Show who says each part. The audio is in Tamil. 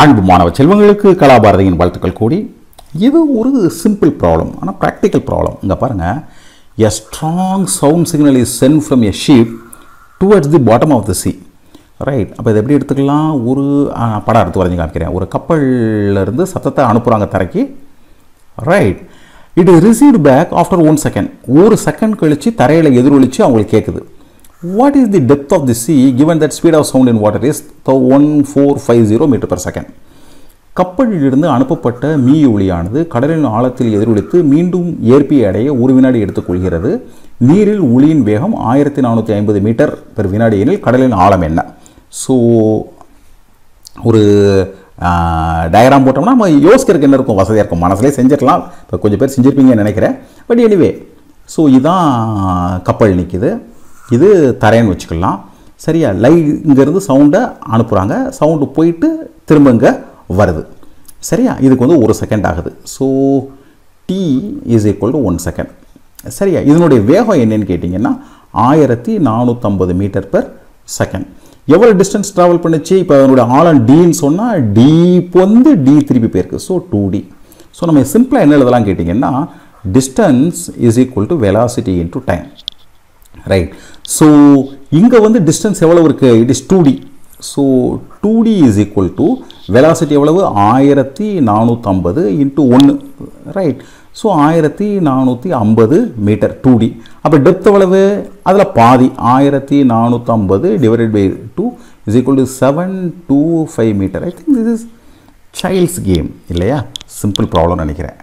Speaker 1: அன்பு மாணவ செல்வங்களுக்கு கலாபாரதியின் வாழ்த்துக்கள் கூடி. இது ஒரு சிம்பிள் ப்ராப்ளம் ஆனால் ப்ராக்டிக்கல் ப்ராப்ளம் இங்கே பாருங்கள் a strong sound signal is sent from a ship towards the bottom of the sea right அப்போ இதை எப்படி எடுத்துக்கலாம்? ஒரு படம் எடுத்து வரைஞ்சி காமிக்கிறேன். ஒரு கப்பல்லேருந்து சத்தத்தை அனுப்புகிறாங்க தரைக்கு. Right it is received back after one second ஒரு செகண்ட் கழிச்சு தரையில் எதிரொலித்து அவங்களுக்கு கேட்குது what is the depth of the sea given that speed of sound in water is one four five zero metre per second கப்பலிலிருந்து அனுப்பப்பட்ட மீ ஒளியானது கடலின் ஆழத்தில் எதிரொலித்து மீண்டும் ஏற்பி அடைய ஒரு வினாடி எடுத்துக்கொள்கிறது நீரில் ஒளியின் வேகம் ஆயிரத்தி நானூற்றி ஐம்பது மீட்டர் பெர் வினாடி எனில் கடலின் ஆழம் என்ன? ஸோ ஒரு டயக்ராம் போட்டோம்னா நம்ம யோசிக்கிறதுக்கு என்ன இருக்கும்? வசதியாக இருக்கும். மனசுலேயே செஞ்சிடலாம். இப்போ கொஞ்சம் பேர் செஞ்சுருப்பீங்கன்னு நினைக்கிறேன். பட் எனிவே ஸோ இதுதான் கப்பல் நிற்கிது இது தரேன்னு வச்சுக்கலாம். சரியா? லை இங்கேருந்து சவுண்டை அனுப்புகிறாங்க சவுண்டு போயிட்டு திரும்ப இங்கே வருது. சரியா? இதுக்கு வந்து ஒரு செகண்ட் ஆகுது. So T is equal to one second சரியா? இதனுடைய வேகம் என்னன்னு கேட்டிங்கன்னா ஆயிரத்தி நானூற்றம்பது மீட்டர் பெர் செகண்ட் எவ்வளோ டிஸ்டன்ஸ் ட்ராவல் பண்ணுச்சு? இப்போ அதனுடைய ஆழம் டின்னு சொன்னால் டி வந்து டி திருப்பி போயிருக்கு. ஸோ டூ டி ஸோ நம்ம சிம்பிளாக என்ன எழுதலாம் கேட்டிங்கன்னா distance is equal to velocity into time right so இங்கே வந்து டிஸ்டன்ஸ் எவ்வளவு இருக்குது it is two T so two T is equal to velocity எவ்வளவு? ஆயிரத்தி நானூற்றம்பது இன்ட்டு ஒன்று ரைட் ஸோ ஆயிரத்தி நானூற்றி ஐம்பது மீட்டர் டூ டி அப்போ டெப்த் எவ்வளவு? அதில் பாதி ஆயிரத்தி நானூற்றம்பது divided by two is equal to seven two five metre I think this is child's game இல்லையா? சிம்பிள் ப்ராப்ளம் நினைக்கிறேன்.